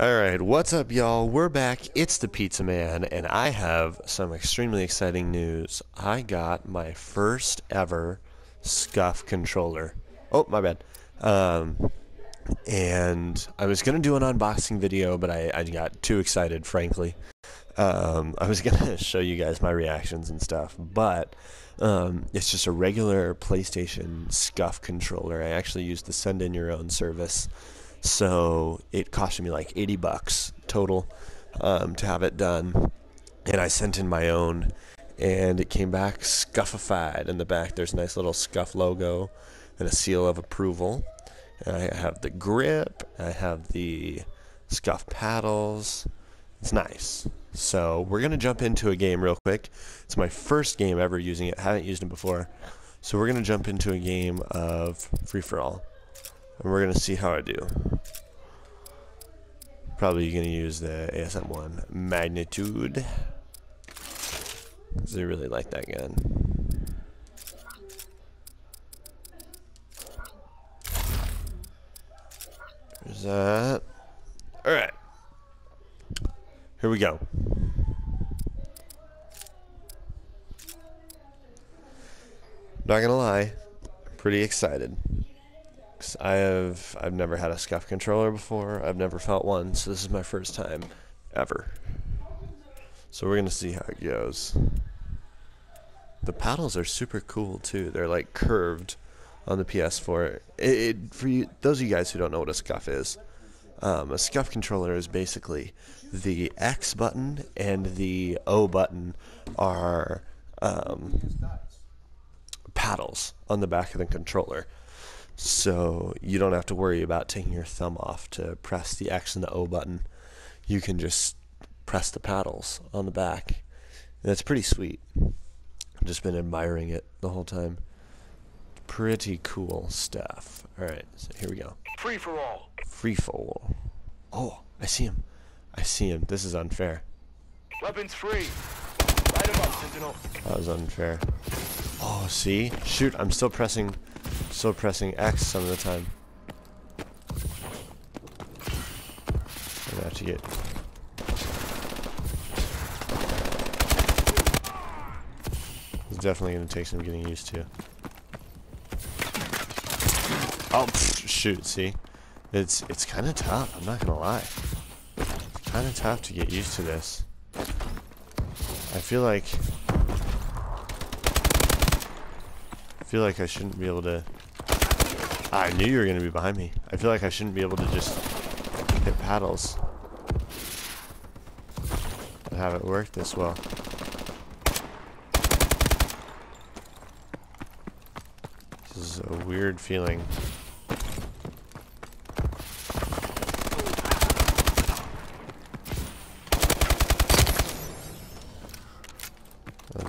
Alright, what's up, y'all? We're back. It's the Pizza Man, and I have some extremely exciting news. I got my first ever SCUF controller. Oh, my bad. Um, and I was going to do an unboxing video, but I, I got too excited, frankly. Um, I was going to show you guys my reactions and stuff, but um, it's just a regular PlayStation SCUF controller. I actually used the send in your own service. So it cost me like 80 bucks total um, to have it done. And I sent in my own, and it came back scuffified. In the back, there's a nice little SCUF logo and a seal of approval. And I have the grip, I have the SCUF paddles. It's nice. So we're going to jump into a game real quick. It's my first game ever using it. haven't used it before. So we're going to jump into a game of free for all. And we're to see how I do. Probably to use the ASM1 Magnitude. Because I really like that gun. There's that. Alright. Here we go. Not gonna lie, I'm pretty excited. I have I've never had a SCUF controller before. I've never felt one, so this is my first time ever. So we're gonna see how it goes. The paddles are super cool too. They're like curved on the PS4. It, it for you, those of you guys who don't know what a SCUF is, um, a SCUF controller is basically the X button and the O button are um, paddles on the back of the controller. So you don't have to worry about taking your thumb off to press the X and the O button. You can just press the paddles on the back. And that's pretty sweet. I've just been admiring it the whole time. Pretty cool stuff. Alright, so here we go. Free for all. Free for all. Oh, I see him. I see him. This is unfair. Weapons free. Light him up, Sentinel. That was unfair. Oh, see? Shoot, I'm still pressing Still pressing X some of the time. I have to get... It's definitely to take some getting used to. Oh, shoot, see? It's, it's kind of tough, I'm not to lie. It's kind of tough to get used to this. I feel like I feel like I shouldn't be able to... I knew you were going to be behind me. I feel like I shouldn't be able to just hit paddles. And have it work this well. This is a weird feeling.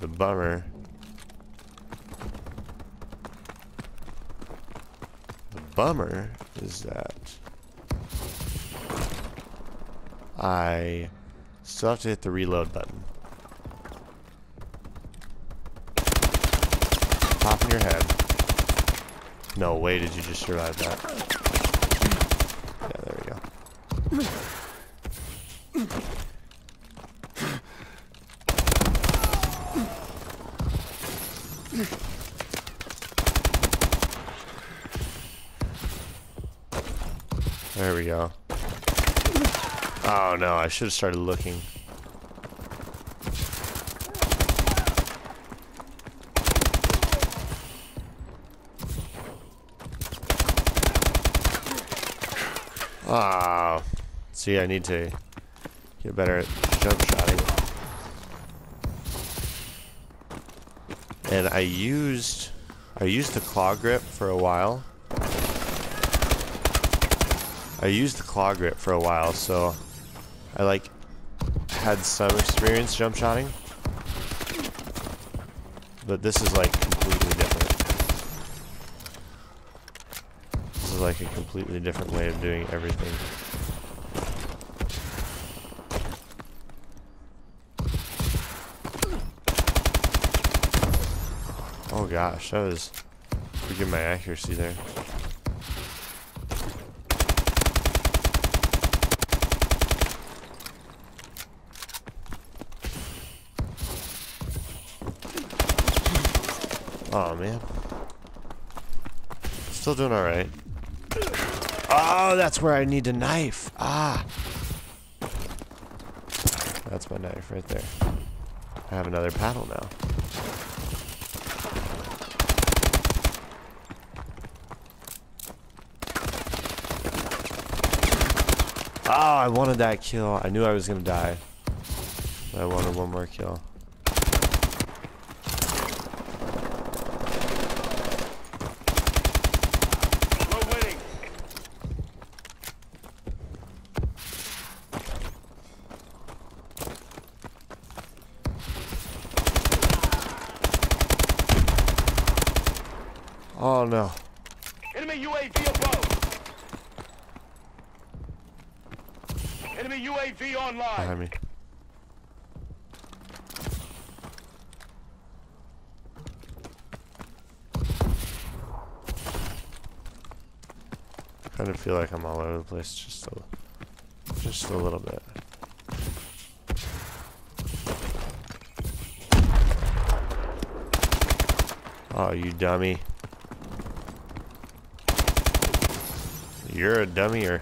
the bummer bummer is that I still have to hit the reload button. Pop in your head. No way did you just survive that. Yeah, there we go. There we go. Oh no, I should have started looking. Ah, see, I need to get better at jump shotting. And I used, I used the claw grip for a while. I used the claw grip for a while, so I like had some experience jump shotting. But this is like completely different. This is like a completely different way of doing everything. Oh gosh, that was forget my accuracy there. Oh, man. Still doing alright. Oh, that's where I need a knife. Ah. That's my knife right there. I have another paddle now. Oh, I wanted that kill. I knew I was going to die. But I wanted one more kill. We're winning. Oh, no. Enemy UAV above. Enemy UAV online. Behind me. I kind of feel like I'm all over the place just a, just a little bit. Oh, you dummy. You're a dummy or...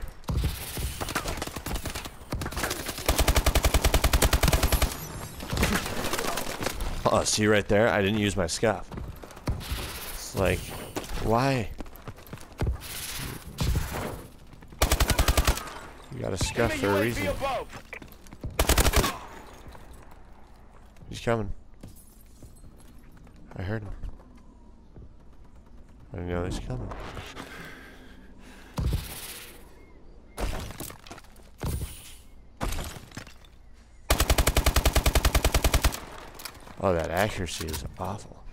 Oh, see right there? I didn't use my SCUF. It's like, why? You got a SCUF for a reason. He's coming. I heard him. I know he's coming. Oh, that accuracy is awful.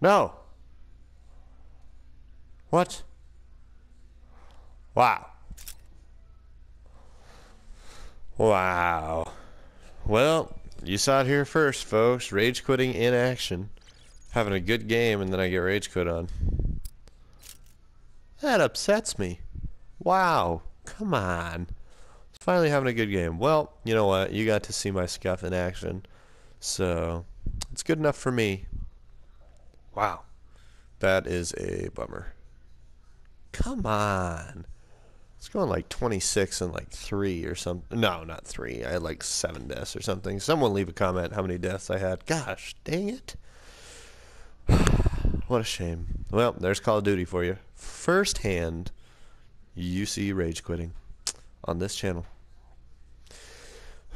No. What? Wow. Wow. Well, you saw it here first, folks. Rage quitting in action. Having a good game and then I get rage quit on. That upsets me. Wow. Come on. Finally having a good game. Well, you know what? You got to see my SCUF in action. So, it's good enough for me. Wow. That is a bummer. Come on. It's going like 26 and like 3 or something. No, not 3. I had like 7 deaths or something. Someone leave a comment how many deaths I had. Gosh, dang it. what a shame. Well, there's Call of Duty for you. First hand, you see rage quitting on this channel.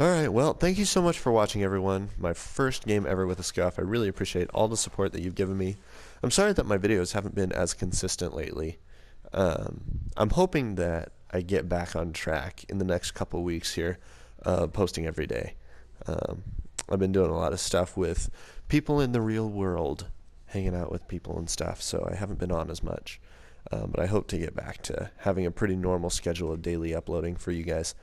Alright, well, thank you so much for watching, everyone. My first game ever with a SCUF. I really appreciate all the support that you've given me. I'm sorry that my videos haven't been as consistent lately. Um, I'm hoping that I get back on track in the next couple weeks here, uh, posting every day. Um, I've been doing a lot of stuff with people in the real world, hanging out with people and stuff, so I haven't been on as much. Um, but I hope to get back to having a pretty normal schedule of daily uploading for you guys.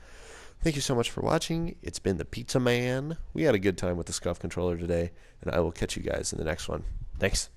Thank you so much for watching. It's been the Pizza Man. We had a good time with the SCUF controller today, and I will catch you guys in the next one. Thanks.